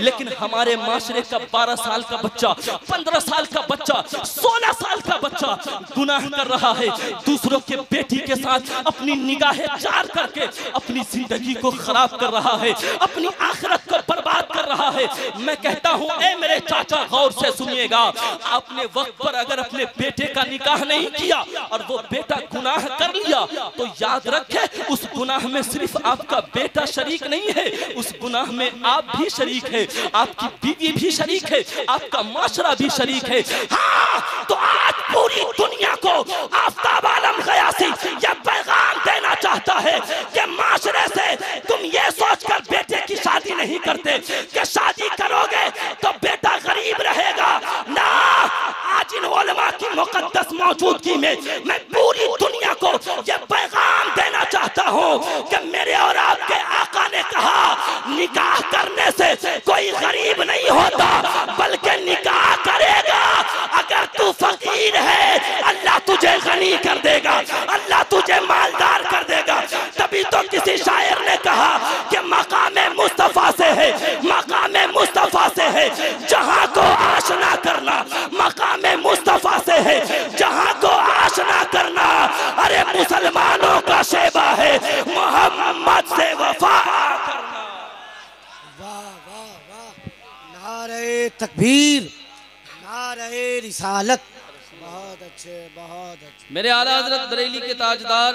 लेकिन हमारे माशरे का बारह साल का बच्चा, पंद्रह साल का बच्चा, सोलह साल का बच्चा गुनाह कर रहा है। दूसरों के बेटी के साथ अपनी निगाहें चार करके अपनी ज़िंदगी को खराब कर रहा है, अपनी आखिरत को बर्बाद कर रहा है। मैं कहता हूँ, ए मेरे चाचा, गौर से सुनिएगा, आपने वक्त पर अगर अपने बेटे का निकाह नहीं किया और वो बेटा गुनाह कर लिया तो याद रखे, उस गुनाह में सिर्फ़ आपका बेटा शरीक नहीं है, उस गुनाह में आप भी शरीक है, आपकी बीवी भी शरीक है, आपका माशरा भी शरीक है। हाँ तो आज पूरी दुनिया को आफ्ताब आलम गयासी यह पैगाम देना चाहता है कि माशरे से तुम ये सोचकर बेटे की शादी नहीं करते, कि शादी करोगे तो बेटा गरीब रहेगा। ना, आज इन की मुकद्दस मौजूदगी में रिसालत बहुत अच्छे बहुत अच्छे। मेरे आला हज़रत बरेली के ताजदार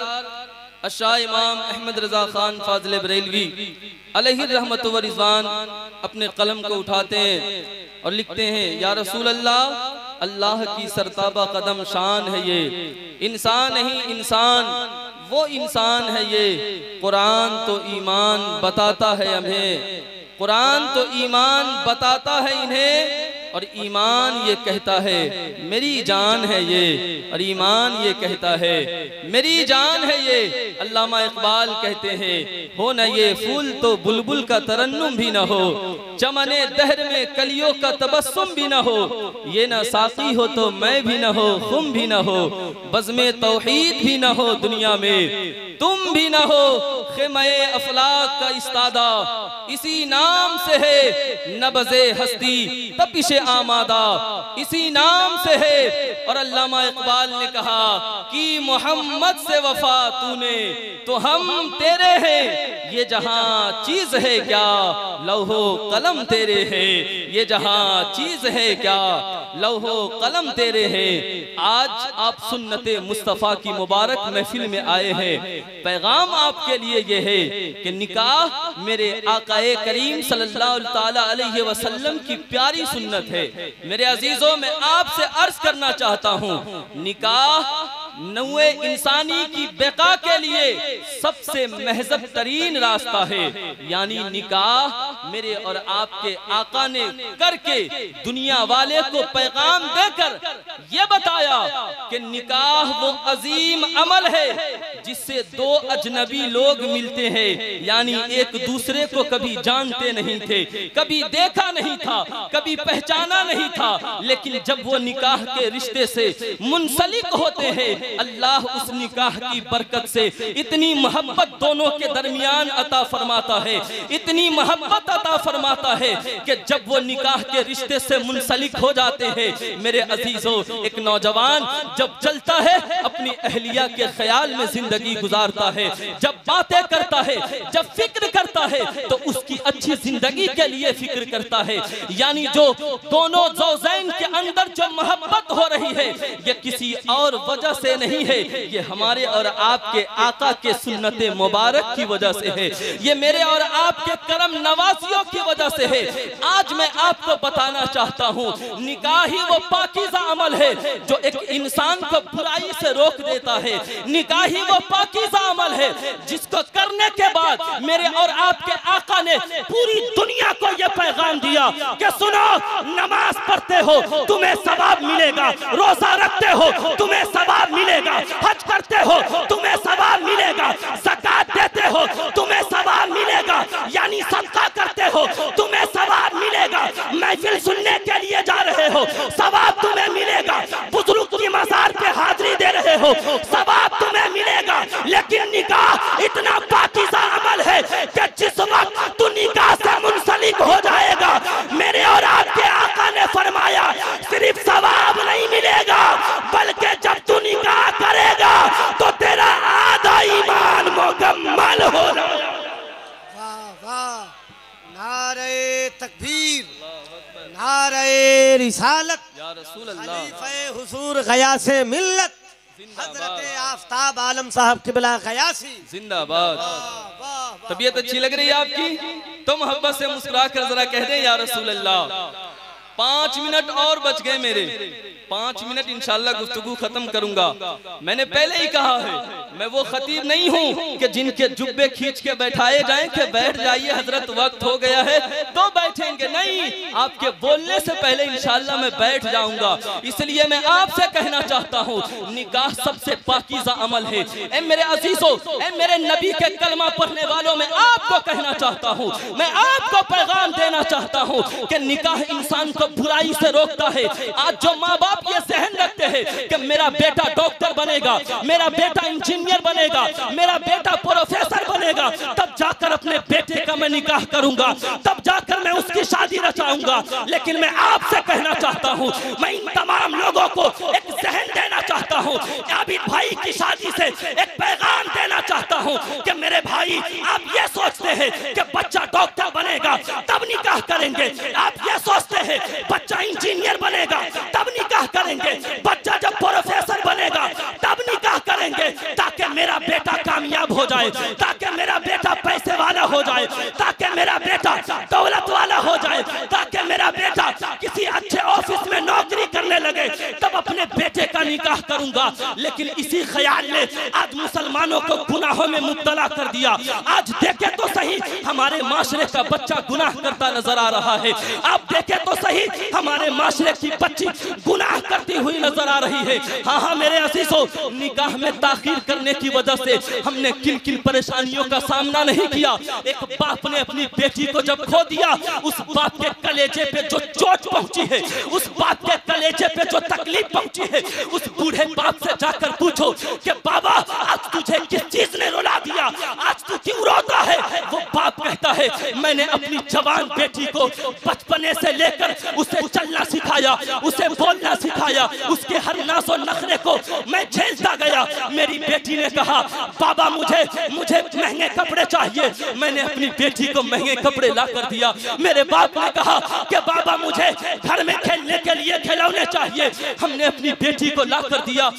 अशाह इमाम अहमद रजा खान फाजल बरेलवी अलही रहमत व रिजवान अपने कलम को उठाते हैं और लिखते हैं या रसूल अल्लाह अल्लाह की सरताबा कदम शान है ये। इंसान नहीं इंसान वो इंसान है ये। कुरान तो ईमान बताता है हमें। कुरान तो ईमान बताता है इन्हें और ईमान ये कहता है, मेरी जान है ये। और ईमान ये कहता है, मेरी जान है ये। अल्लामा इकबाल कहते हैं, हो न ये फूल तो बुलबुल का तरन्नुम भी न हो, चमने दहर में कलियों का तबस्सुम भी न हो। ये न साकी हो तो मैं भी न हो तुम भी न हो, बज़मे तौहीद भी न हो दुनिया में। तुम भी न हो, खेमए अफलाक का इस्तादा। इसी नाम से है, नबजे हस्ती, तपिश आमादा। इसी नाम से है। और अल्लामा इकबाल ने कहा कि मोहम्मद से वफा तूने तो हम तेरे हैं। ये जहाँ चीज़ है क्या? लौहो कलम तेरे है। ये जहाँ चीज़ है क्या? लौहो कलम तेरे हैं। आज आप सुन्नत मुस्तफ़ा की मुबारक महफिल में आए हैं। पैगाम आपके लिए ये है कि निकाह मेरे आकाए करीम सल्लल्लाहु अलैहि वसल्लम की प्यारी सुन्नत है मेरे अजीजों में आपसे अर्ज़ करना चाहता हूँ निकाह नवे इंसानी की बेका के लिए सबसे महजब तरीन रास्ता है। यानी निकाह मेरे और आपके आका ने करके दुनिया वाले को पैगाम देकर ये बताया कि निकाह वो अजीम अमल है जिससे दो अजनबी लोग मिलते हैं। यानी एक दूसरे को कभी जानते नहीं थे, कभी देखा नहीं था, कभी पहचाना नहीं था। लेकिन जब वो निकाह के रिश्ते से मुंसलिक होते हैं अल्लाह उस निकाह की बरकत से इतनी मोहब्बत दोनों के दरमियान अता फरमाता है। इतनी मोहब्बत अता फरमाता है कि जब वो निकाह के रिश्ते से मुंसलिक हो जाते हैं, मेरे अजीजों, एक नौजवान जब चलता है, अपनी अहलिया के ख्याल में ज़िंदगी गुजारता है। जब बातें करता है, जब फ़िक्र करता है तो उसकी अच्छी ज़िंदगी के लिए फ़िक्र करता है। यानी जो दोनों जोजैन के अंदर जो मोहब्बत हो रही है, ये किसी और वजह से नहीं है। ये हमारे और आपके आका के सुन्नत मुबारक की वजह से है। ये मेरे और आपके करम नवाजियों की वजह से है। आज मैं आपको बताना चाहता हूँ, निकाह वो पाकिजा अमल है जो एक इंसान को बुराई से रोक देता है। निकाह वो पाकिजा अमल है जिसको करने के बाद मेरे और आपके आका ने पूरी दुनिया को ये पैगाम दिया कि सुनो, नमाज़ पढ़ते हो, तुम्हें सवाब मिलेगा, रोजा रखते हो, तुम्हें सवाब मिलेगा। हज करते हो, तुम्हें सवाब मिलेगा। सकात देते हो, तुम्हें सवाब मिलेगा। यानी सदका करते हो, तुम्हें सवाब मिलेगा। महफिल सुनने के लिए जा रहे हो। सवाब तुम्हें मिलेगा बुज़ुर्ग की मजार पे हाजिरी दे रहे हो सवाब तुम्हें मिलेगा लेकिन निकाह इतना पाकिजा अमल है कि जिस वक्त तू निकाह से मुंसलिक हो जाएगा तकबीर नारे रिसालत या रसूल अल्लाह खलीफे हुजूर गयासे मिल्लत। हज़रत आफ्ताब आलम साहब किबला गयासी। जिंदाबाद। तबीयत अच्छी लग रही है आपकी? तो मोहब्बत से मुस्कुरा कर जरा कह दे या रसूल अल्लाह पाँच मिनट और बच गए मेरे। पाँच मिनट इंशाल्लाह गुफ्तगू खत्म करूँगा। मैंने पहले ही कहा है मैं वो खतीब नहीं हूँ कि जिनके जुब्बे खींच के बैठाए जाएँ कि बैठ जाइए, हज़रत वक्त हो गया है तो बैठेंगे। नहीं, आपके बोलने से पहले इंशाल्लाह मैं बैठ जाऊँगा। इसलिए मैं आपसे कहना चाहता हूँ, निकाह सबसे पाकिजा अमल है। ए मेरे अजीजों, ए मेरे नबी के कलमा पढ़ने वालों, में आपको कहना चाहता हूँ, मैं आपको पैगाम देना चाहता हूँ कि निकाह इंसान को बुराई से रोकता है। आज जो माँ बाप ये सहन रखते हैं कि मेरा बेटा डॉक्टर बनेगा, मेरा बेटा इंजीनियर बनेगा, मेरा बेटा प्रोफेसर बनेगा, तब जाकर अपने बेटे का मैं निकाह करूँगा, तब जाकर मैं उसकी शादी रचाऊँगा। लेकिन मैं आपसे कहना चाहता हूँ, मैं इन तमाम लोगों को एक जहन देना चाहता हूँ आबिद भाई की शादी से एक पैगाम देना चाहता हूँ कि मेरे भाई, आप ये सोचते हैं कि बच्चा डॉक्टर बनेगा, तब निकाह करेंगे। आप ये सोचते हैं, बच्चा इंजीनियर बनेगा, तब निकाह करेंगे बच्चा जब प्रोफेसर बनेगा तब निकाह करेंगे ताकि मेरा बेटा कामयाब हो जाए, ताकि मेरा बेटा पैसे वाला हो जाए, ताकि मेरा बेटा दौलत वाला हो जाए, ताकि मेरा बेटा किसी अच्छे ऑफ़िस में नौकरी करने लगे, तब अपने बेटे का निकाह करूँगा। लेकिन इसी ख्याल ने आज मुसलमानों को गुनाहों में मुब्तला कर दिया। आज देखे तो सही, हमारे माशरे का बच्चा गुनाह करता नज़र आ रहा है। आप देखे तो सही, हमारे माशरे की बच्ची गुनाह करती हुई नज़र आ रही है। हाँ हाँ मेरे असीसों निकाह में ताखिर करने की वजह से हमने किन किन परेशानियों का सामना नहीं किया। एक बाप ने अपनी बेटी को जब खो दिया, उस बाप के कलेजे पे जो चोट पहुँची है, उस बाप के कलेजे पे जो तकलीफ़ पहुँची है, उस बूढ़े बाप से जाकर पूछो कि, बाबा, आज तुझे किस चीज़ ने रुला दिया? आज तू क्यों रोता है? वो बाप कहता है, मैंने अपनी जवान बेटी को बचपने से लेकर उसे चलना सिखाया, उसे बोलना सिखाया उसके हर नासो नखरे को मैं झेलता गया। मेरी बेटी ने कहा, बाबा, मुझे मुझे महँगे कपड़े चाहिए। मैंने अपनी बेटी को महँगे कपड़े ला कर दिया। मेरे बाप ने कहा कि, बाबा, मुझे घर में खेलने के लिए खिलौने चाहिए। हमने अपनी बेटी को ला कर दिया।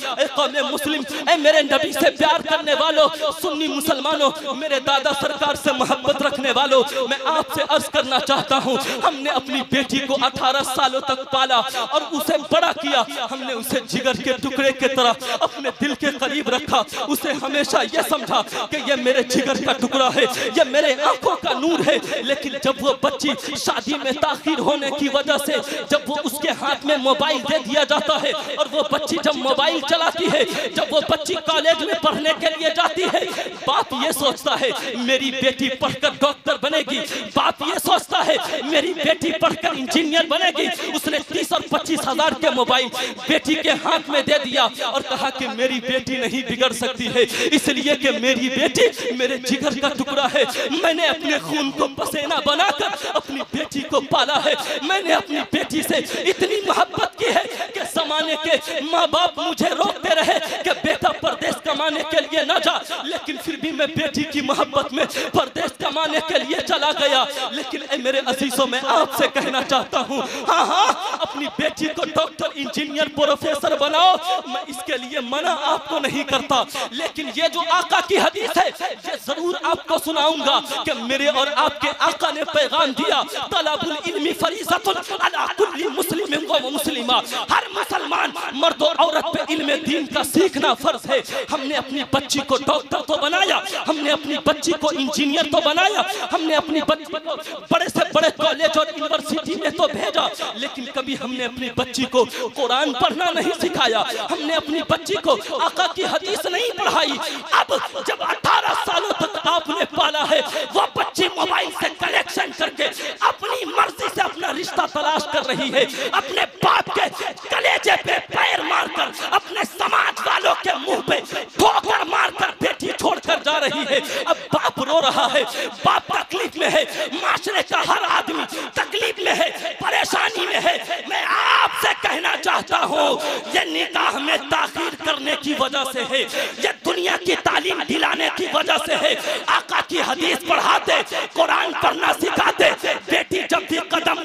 मुस्लिम, ए मेरे नबी से प्यार करने वालों, सुन्नी मुसलमानों, मेरे दादा सरकार से मोहब्बत रखने वालों, मैं आपसे अर्ज़ करना चाहता हूँ। हमने अपनी बेटी को 18 सालों तक पाला और उसे बड़ा किया। हमने उसे जिगर के टुकड़े के तरह अपने दिल के करीब रखा। उसे हमेशा यह समझा कि यह मेरे जिगर का टुकड़ा है, यह मेरे आँखों का नूर है। लेकिन जब वो बच्ची शादी में ताखिर होने की वजह से जब वो उसके हाथ में मोबाइल दे दिया जाता है और वो बच्ची जब मोबाइल चलाती है, जब वो बच्ची कॉलेज में पढ़ने के लिए जाती है, बाप ये सोचता है, मेरी बेटी पढ़कर डॉक्टर बनेगी। बाप ये सोचता है, मेरी बेटी पढ़कर इंजीनियर बनेगी। उसने तीस और पच्चीस हज़ार के मोबाइल बेटी के हाथ में दे दिया और कहा कि मेरी बेटी नहीं बिगड़ सकती है। इसलिए कि मेरी बेटी मेरे जिगर का टुकड़ा है। मैंने अपने खून को पसेना बनाकर अपनी बेटी को पाला है। मैंने अपनी बेटी से इतनी मोहब्बत की है कि जमाने के माँ बाप मुझे रोकते रहे कि बेटा परदेश कमाने के लिए न जा। लेकिन फिर भी मैं बेटी की मोहब्बत में परदेश कमाने के लिए चला गया। लेकिन मेरे अजीजों, में आपसे कहना चाहता हूँ हाँ हाँ अपनी बेटी को डॉक्टर इंजीनियर, प्रोफेसर बनाओ। मैं इसके लिए मना आपको नहीं करता। लेकिन ये जो आका की हदीस है, ये ज़रूर आपको सुनाऊँगा कि मेरे और आपके आका ने पैगाम दिया, तलाबुल इल्मी फरीजतुन अला कुल्ली मुस्लिम व मुस्लिमा। हर मुसलमान मर्द और औरत पे इल्म दीन का सीखना फ़र्ज़ है। हमने अपनी बच्ची को डॉक्टर तो बनाया, हमने अपनी बच्ची को इंजीनियर तो बनाया, हमने अपनी बच्ची को बड़े से बड़े कॉलेज और यूनिवर्सिटी में तो भेजा। लेकिन कभी हमने अपनी बच्ची को कुरान पढ़ना नहीं सिखाया। हमने अपनी बच्ची को आका की हदीस नहीं पढ़ाई। अब जब 18 सालों तक आपने पाला है, वो बच्ची मोबाइल से कलेक्शन करके अपनी मर्ज़ी से अपना रिश्ता तलाश कर रही है। अपने बाप के कलेजे पे पैर मारकर, अपने समाज वालों के मुँह पे ठोकर मारकर बेटी छोड़कर जा रही है। अब बाप रो रहा है। बाप तकलीफ़ में है। माशरे का हर आदमी तकलीफ़ में है। परेशानी में है। मैं आपसे कहना चाहता हूँ, ये निकाह में ताखिर करने की वजह से है, ये दुनिया की तालीम दिलाने की वजह से है। आका की हदीस पढ़ाते, कुरान पढ़ना सिखाते, बेटी जब भी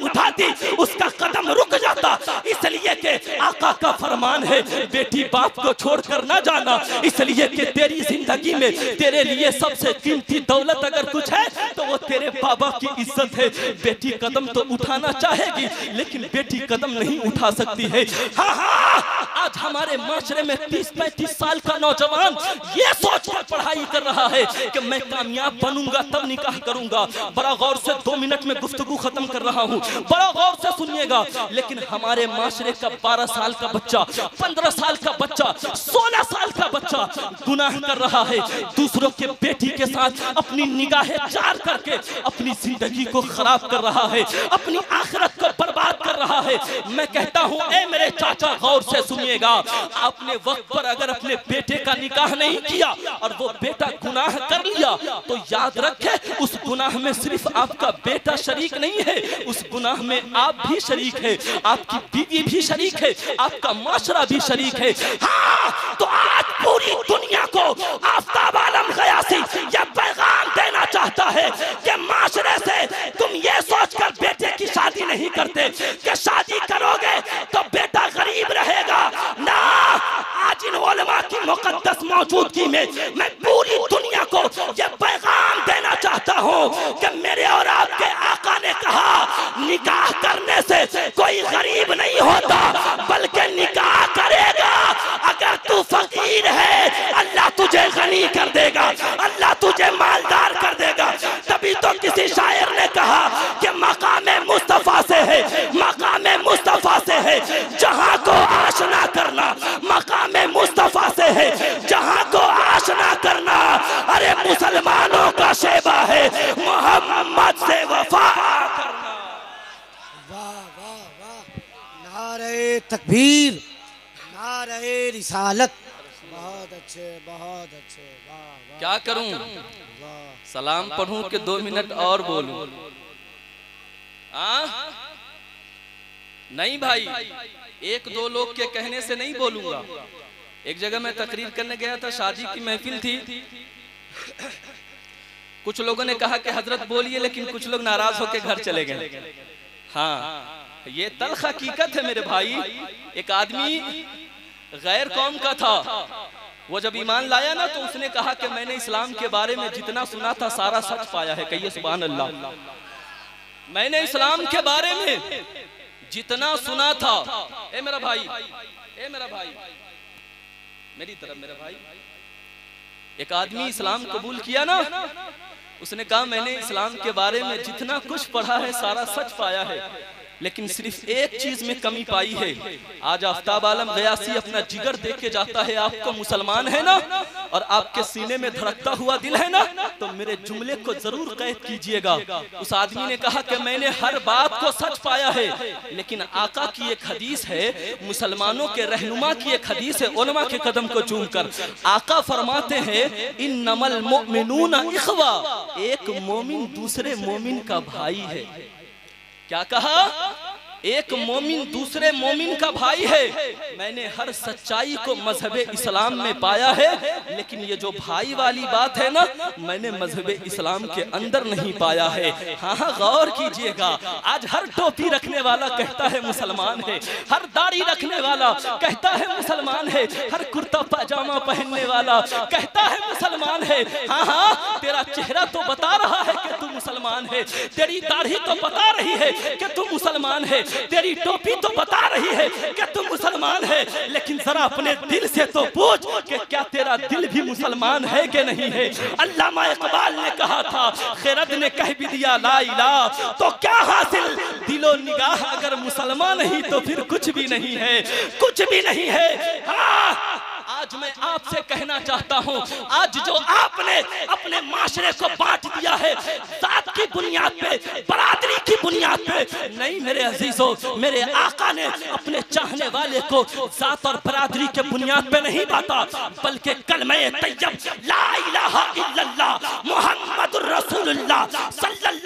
पाती उसका कदम रुक जाता। इसलिए कि आका का फरमान है, बेटी बाप को छोड़कर ना जाना। इसलिए कि तेरी ज़िंदगी में तेरे लिए सबसे कीमती दौलत अगर कुछ है तो बाबा की इज़्ज़त है। बेटी कदम तो उठाना चाहेगी, लेकिन बेटी कदम नहीं उठा सकती है। हाँ हाँ आज हमारे माशरे में तीस पैंतीस साल का नौजवान ये सोच कर पढ़ाई कर रहा है कि मैं कामयाब बनूँगा, तब निकाह करूँगा। बड़ा गौर से दो मिनट में गुफ्तगू खत्म कर रहा हूँ। बड़ा गौर से सुनिएगा, लेकिन हमारे माशरे का बारह साल का बच्चा, पंद्रह साल का बच्चा, सोलह साल का बच्चा गुनाह कर रहा है। दूसरों के बेटी के साथ अपनी निगाहें चार करके अपनी ज़िंदगी को खराब कर रहा है अपनी आखिरत को बर्बाद कर रहा है। मैं कहता हूँ ए मेरे चाचा गौर से सुनिएगा आपने वक्त पर अगर अपने बेटे का निकाह नहीं किया और वो बेटा गुनाह कर लिया तो याद रखे उस गुनाह में सिर्फ़ आपका बेटा शरीक नहीं है उस गुनाह में आप भी शरीक है आपकी बीवी भी शरीक है आपका माशरा भी शरीक है। हाँ, तो आज पूरी दुनिया को आफ्ताब आलम गयासी यह पैगाम देना चाहता है कि माशरे से तुम ये सोचकर बेटे की शादी नहीं करते कि शादी करोगे तो बेटा गरीब रहेगा। ना, आज इन उलमा की मुकद्दस मौजूदगी में मैं पूरी दुनिया को ये पैगाम देना चाहता हूँ कि मेरे और आपके आका ने कहा, निकाह करने से कोई गरीब नहीं होता, बल्कि निकाह करेगा। अगर तू फकीर है, अल्लाह तुझे गनी कर देगा, अल्लाह तुझे मालदार कर रिसालत बहुत अच्छे बहुत अच्छे। वाह क्या करूँ? सलाम पढ़ूं कि दो मिनट और बोलूँ? आ? नहीं भाई एक दो लोग के कहने से नहीं बोलूँगा। एक जगह मैं तकरीर करने गया था शादी की महफिल थी। कुछ लोगों ने कहा कि हज़रत बोलिए लेकिन कुछ लोग नाराज़ होकर घर चले गए। हाँ ये तल्ख हकीकत है मेरे भाई। एक आदमी गैर कौम का था। वो जब ईमान लाया ना तो उसने कहा कि मैंने इस्लाम के बारे में जितना सुना था सारा सच पाया है कहिए सुबह अल्लाह मैंने इस्लाम के बारे में जितना सुना था। ए मेरा भाई ए मेरा भाई। मेरी तरफ़ मेरा भाई। एक आदमी इस्लाम कबूल किया ना उसने कहा मैंने इस्लाम के बारे में जितना कुछ पढ़ा है सारा सच पाया है। लेकिन सिर्फ़ एक चीज़ में कमी पाई है। आज आफ्ताब आलम गयासी अपना जिगर देख के जाता है आपको मुसलमान है ना? और आपके सीने में धड़कता हुआ दिल है ना? तो मेरे जुमले को ज़रूर कैद कीजिएगा। उस आदमी ने कहा कि मैंने हर बात को सच पाया है। लेकिन आका की एक हदीस है मुसलमानों के रहनुमा की एक हदीस है उलमा के कदम को चूम कर आका फरमाते हैं इन नमल मोमिनून इखवा एक मोमिन दूसरे मोमिन का भाई है क्या कहा? एक मोमिन दूसरे मोमिन का भाई है। मैंने हर सच्चाई को मज़हब इस्लाम में पाया है, लेकिन ये जो भाई वाली बात है ना, मैंने मज़हब इस्लाम के अंदर नहीं पाया है। हाँ हाँ गौर कीजिएगा। आज हर टोपी रखने वाला कहता है मुसलमान है। हर दाढ़ी रखने वाला कहता है मुसलमान है। हर कुर्ता पैजामा पहनने वाला कहता है मुसलमान है। हाँ हाँ तेरा चेहरा तो बता रहा है कि तू मुसलमान है। तेरी दाढ़ी तो बता रही है कि तू मुसलमान है। तेरी टोपी तो बता रही है कि तू मुसलमान है, लेकिन जरा अपने दिल से तो पूछ कि क्या तेरा दिल भी मुसलमान है कि नहीं है? अल्लामा इकबाल ने कहा था, खैरत ने कह भी दिया, ला इला तो क्या हासिल? दिलो निगाह अगर मुसलमान नहीं तो फिर कुछ भी नहीं है, कुछ भी नहीं है। हाँ आज मैं आपसे कहना चाहता हूँ, आज जो आपने अपने माशरे को बांट दिया है, जात की बुनियाद पे, बरादरी की बुनियाद पे, नहीं मेरे अजीजों, मेरे आका ने अपने चाहने वाले को जात और बरादरी के बुनियाद पे नहीं बांटा, बल्कि कलमे तैयब, ला इलाहा इल्लल्लाह, मुहम्मदुर रसूलुल्लाह, सल्लल्लाहु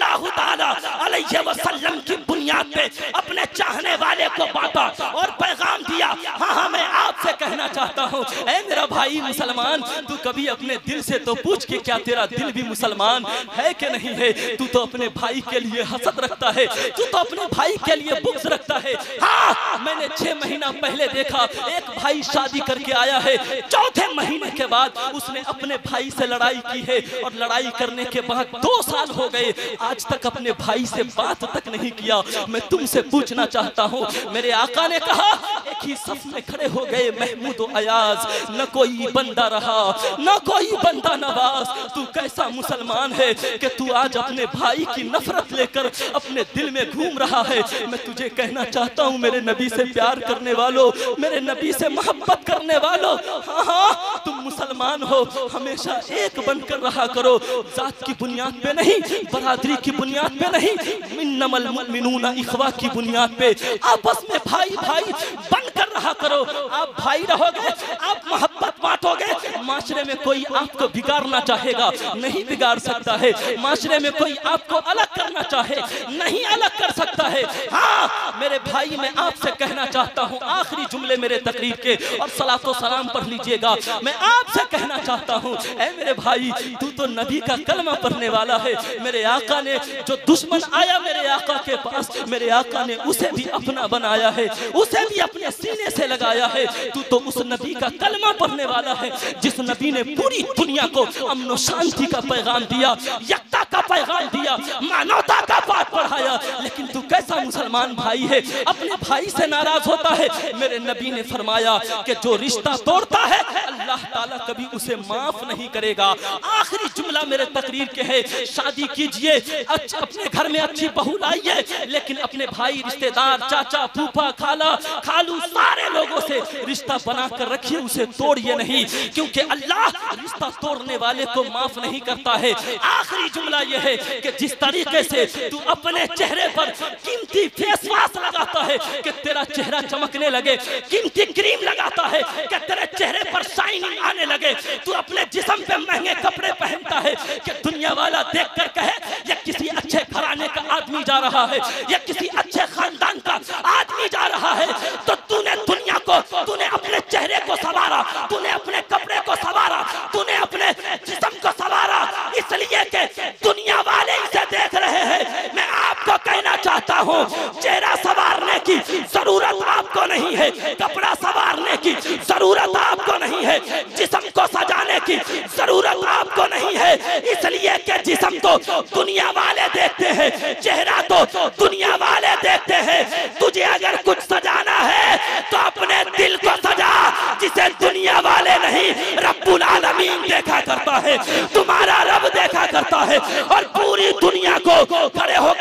वसल्लम की बुनियाद पे अपने चाहने वाले को बांटा और पैगाम दिया। हाँ हाँ मैं आपसे कहना चाहता हूँ ऐ मेरा भाई मुसलमान, तू कभी अपने दिल से तो पूछ के क्या तेरा दिल भी मुसलमान है कि नहीं है? तू तो अपने भाई के लिए हसद रखता है, तू तो अपने भाई के लिए बुक्स रखता है। हाँ मैंने छह महीना पहले देखा, एक भाई शादी करके आया है। चौथे महीने के बाद उसने अपने भाई से लड़ाई की है और लड़ाई करने के बाद दो साल हो गए। आज तक अपने भाई से बात तक नहीं किया। मैं तुमसे पूछना चाहता हूँ। मेरे आका ने कहा एक सफ में खड़े हो गए महमूद अयाज। न कोई बंदा रहा, न कोई बंदा नवाज़। तू कैसा मुसलमान है कि तू आज अपने भाई की नफरत लेकर अपने दिल में घूम रहा है? मैं तुझे कहना चाहता हूँ, मेरे नबी से प्यार करने वालों, मेरे नबी से मोहब्बत करने वालों हाँ हाँ तुम मुसलमान हो। हमेशा एक बनकर रहा करो। जात की बुनियाद पे नहीं, बरादरी की बुनियाद पे नहीं। मिन्नमल मुमिनूना इखवा की बुनियाद पे। आपस में भाई भाई बनकर रहा करो। आप भाई रहोगे आप मोहब्बत माशरे में कोई आपको बिगाड़ना चाहेगा? नहीं बिगाड़ सकता है। माशरे में कोई आपको अलग करना चाहे? नहीं अलग कर सकता है। हाँ मेरे भाई, मैं आपसे कहना चाहता हूँ, आखिरी जुमले मेरे तकरीर के, और सलातो सलाम पढ़ लीजिएगा। मैं आपसे कहना चाहता हूँ मेरे भाई, तू तो नबी का कलमा पढ़ने वाला है। मेरे आका ने जो दुश्मन आया मेरे आका के पास, मेरे आका ने उसे भी अपना बनाया है, उसे भी अपने सीने से लगाया है। तू तो उस नबी का कलमा पढ़ने वाला है नबी ने पूरी दुनिया को अमन शांति का पैगाम दिया यकता का पैगाम दिया, मानवता का पाठ पढ़ाया। लेकिन तू कैसा मुसलमान भाई है? अपने भाई से नाराज़ होता है। मेरे नबी ने फरमाया कि जो रिश्ता तोड़ता है अल्लाह ताला कभी उसे माफ़ नहीं करेगा। आखिरी जुमला मेरे तकरीर के है, शादी कीजिए अच्छा अपने घर में अच्छी बहू लाइए लेकिन अपने भाई, रिश्तेदार, चाचा, फूफा, खाला, खालू, सारे लोगों से रिश्ता बना कर रखिए, उसे तोड़िए नहीं, क्योंकि अल्लाह रिश्ता तोड़ने वाले को माफ़ नहीं करता है। आखिरी जुमला यह है कि जिस तरीके से तू अपने चेहरे पर कीमती फेस वाश लगाता है, कि तेरा चेहरा चमकने लगे, कीमती क्रीम लगाता है, कि तेरे चेहरे पर शाइनिंग आने लगे। तू अपने जिस्म पे महँगे कपड़े पहनता है, कि दुनिया वाला देख कर कहे ये किसी अच्छे घराने का आदमी जा रहा है या किसी अच्छे खानदान का आदमी जा रहा है। तो तूने दुनिया को, तूने अपने चेहरे को संवारा, तूने अपने कपड़े को संवारा, तूने अपने जिसम को संवारा, इसलिए कि दुनिया वाले इसे देख रहे हैं मैं आपको कहना चाहता हूँ, चेहरा संवारने की ज़रूरत आपको नहीं है, कपड़ा संवारने की ज़रूरत आपको नहीं है, जिस्म को सजाने की ज़रूरत आपको नहीं है, इसलिए कि जिस्म तो दुनिया वाले देखते हैं, चेहरा तो दुनिया वाले देखते हैं, तुझे अगर कुछ सजाना है तो अपने दिल को सजा, जिसे दुनिया वाले नहीं, रब्बुल आलमीन देखा करता है, तुम्हारा रब देखा करता है, और पूरी दुनिया को खड़े होकर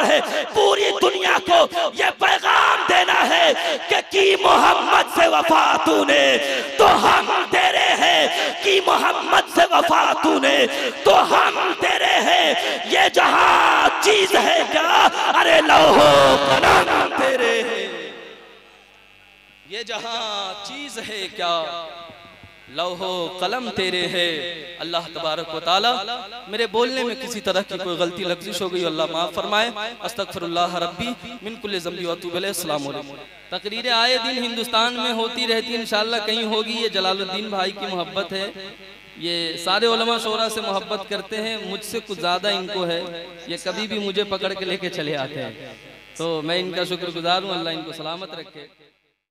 पढ़े पूरी दुनिया को ये पैगाम देना है कि की मोहम्मद से वफा तूने। तो हम तेरे हैं कि मोहम्मद से वफा तूने। तो हम तेरे हैं। ये जहाँ चीज़ है क्या? अरे लौहो कलम तेरे हैं। ये जहाँ चीज़ है क्या? लौहो कलम तेरे है। अल्लाह तबारक व ताला मेरे बोलने में किसी तरह की कोई गलती लफ्जिश हो गई, अल्लाह माफ़ फरमाए। रब्बी मिन कुल्li ज़ंबी व अतूबु इलैहि, अस्सलाम तकरीरें आए दिन हिंदुस्तान में होती रहती, इंशाल्लाह कहीं होगी। ये जलालुद्दीन भाई की मोहब्बत है। ये सारे उलमा शोरा से मोहब्बत करते हैं। मुझसे कुछ ज़्यादा इनको है। ये कभी भी मुझे पकड़ के लेके चले आते हैं। तो मैं इनका शुक्रगुजार हूँ। अल्लाह इनको सलामत रखे।